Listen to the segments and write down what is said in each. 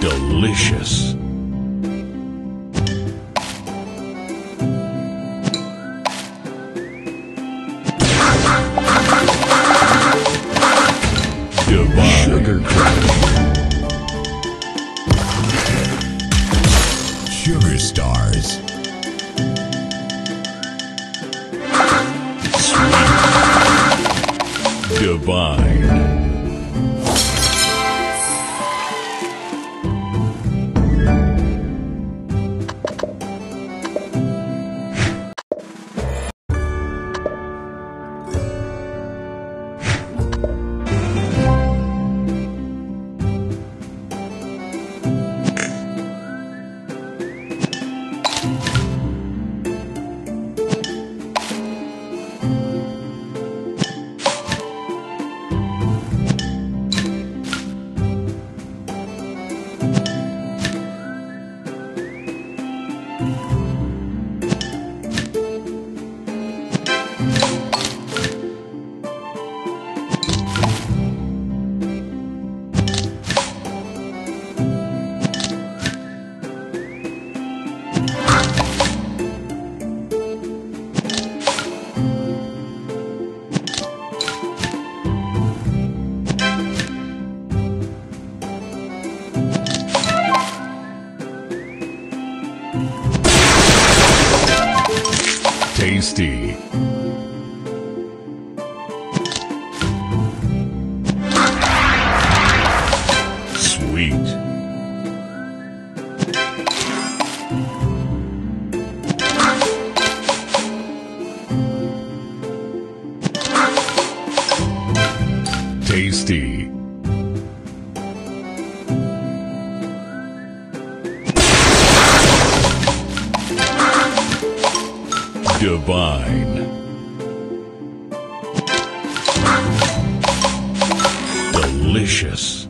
Delicious. Tasty. Delicious.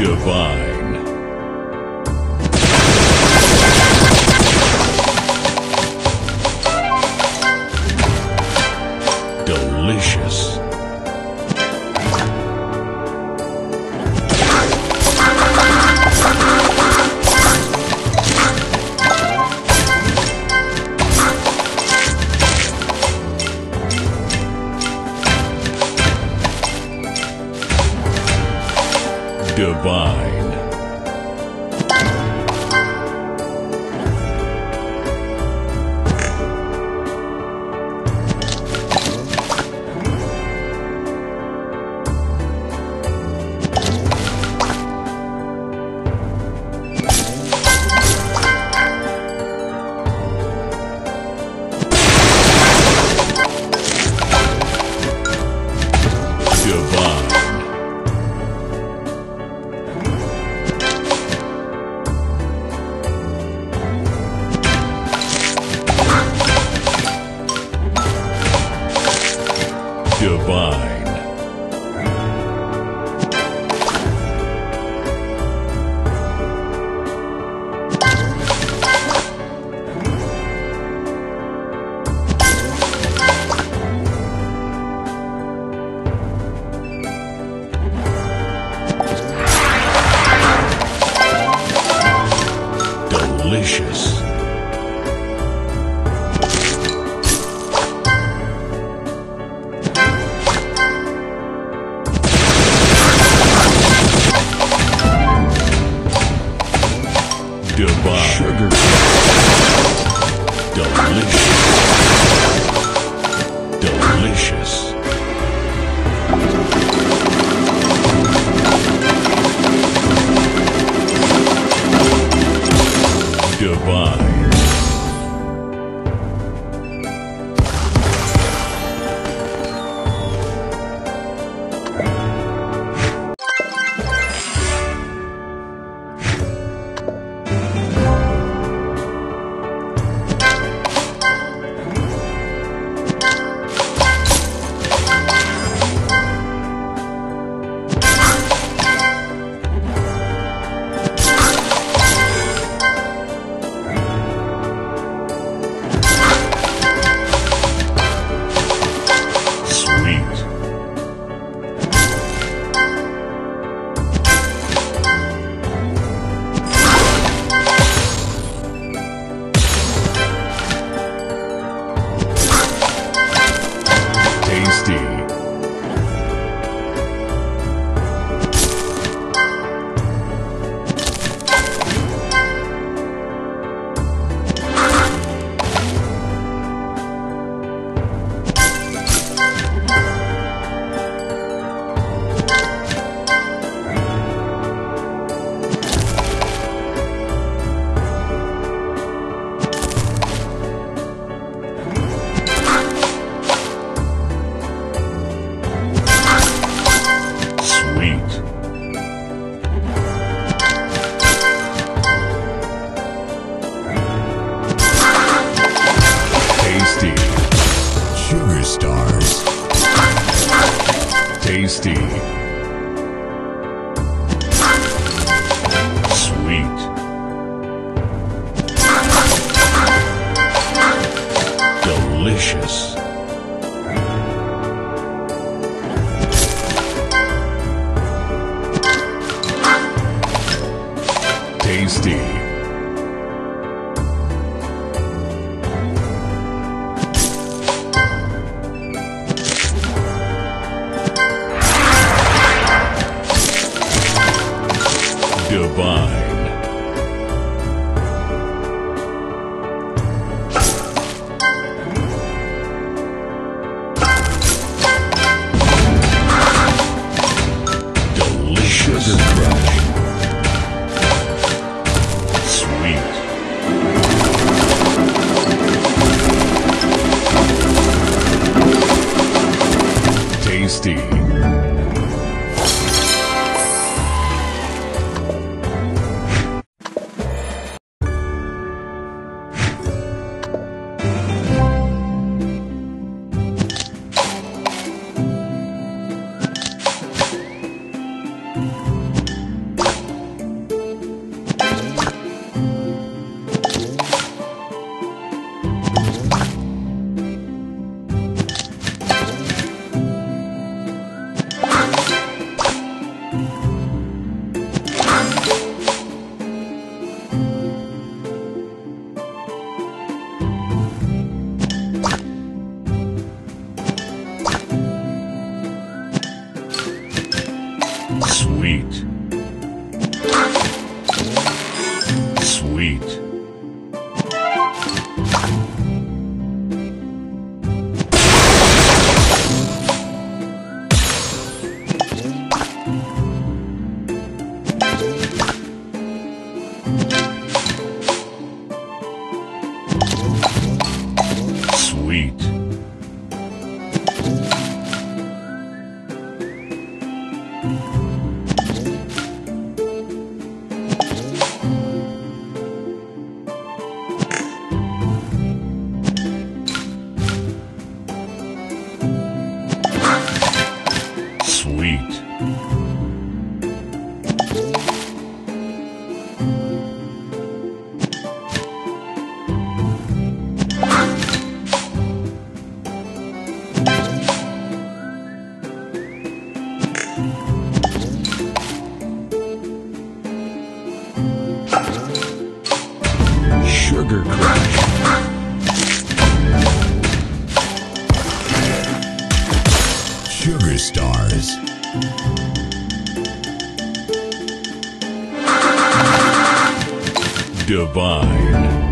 Divine. Delicious. Tasty. Sugar Crush. Sugar Stars. Divine.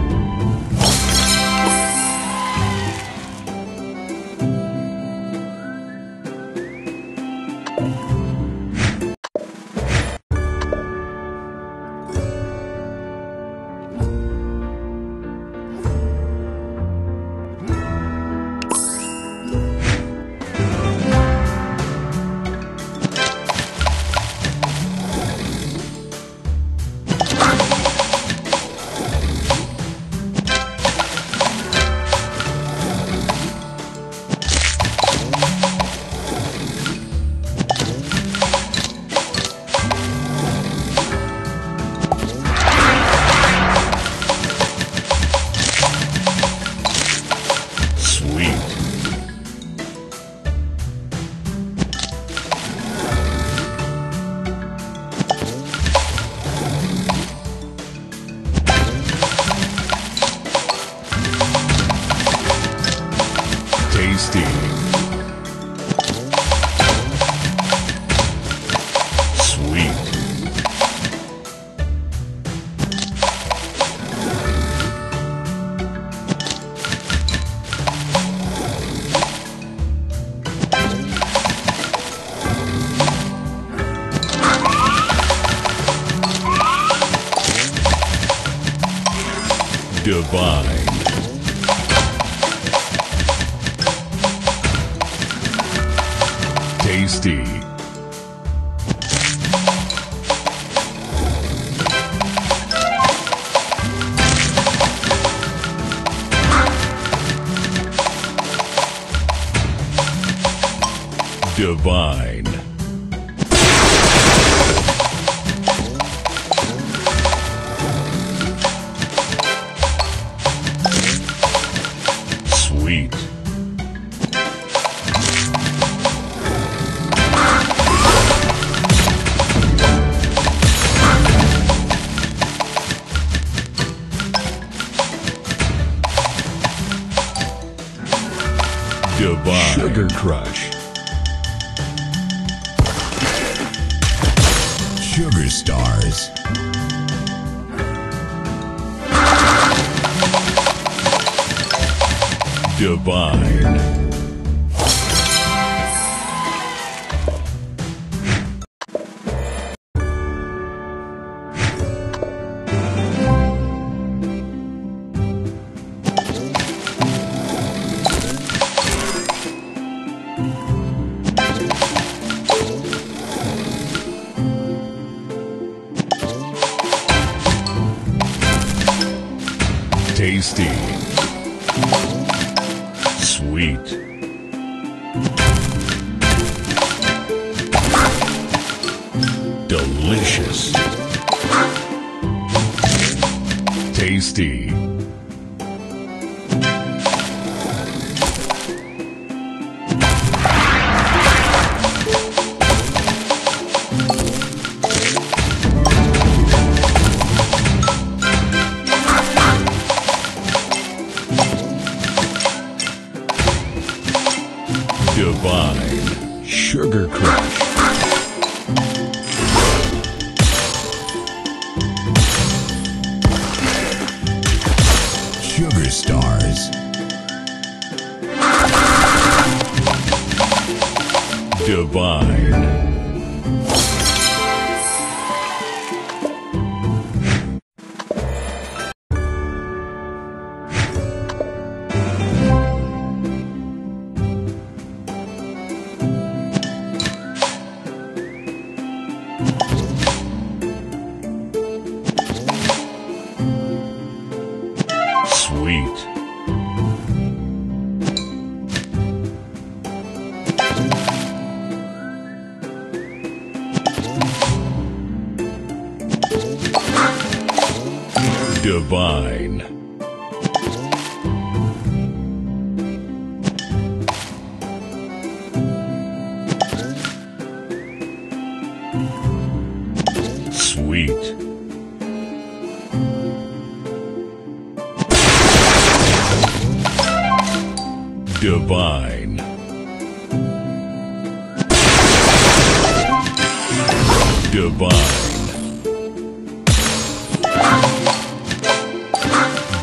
Divine. Divine.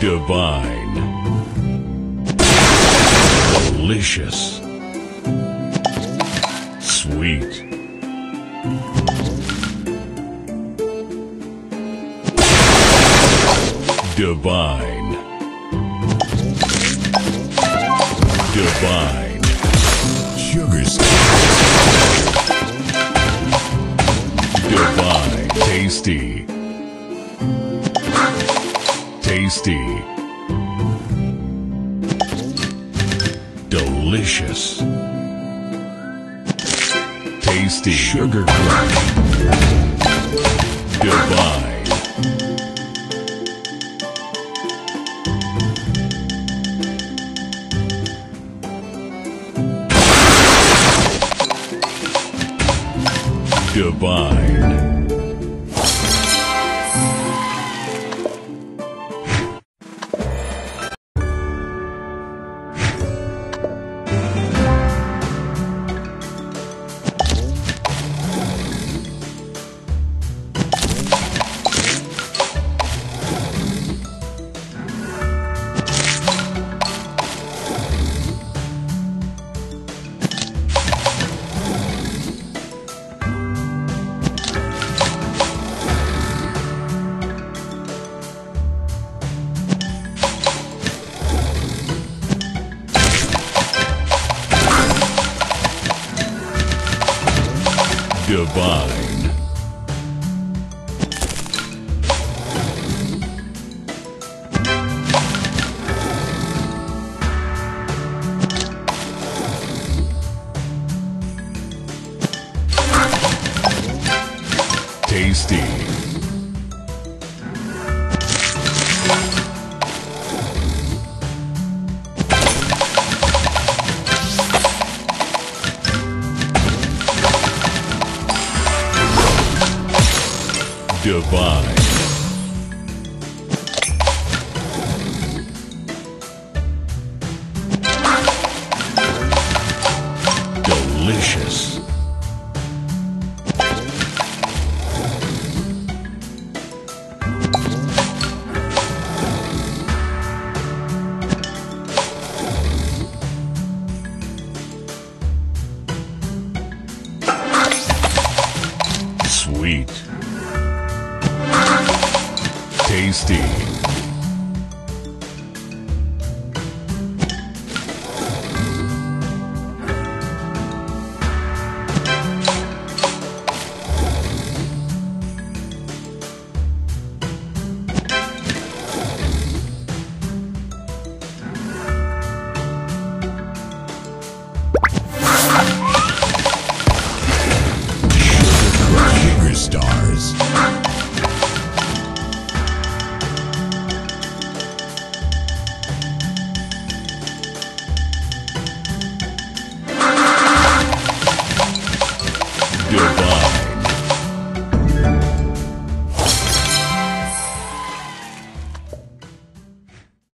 Divine. Delicious. Sweet. Divine. Divine. Tasty. Tasty. Delicious. Tasty. Sugar Crush. Divine. Divine. Divine.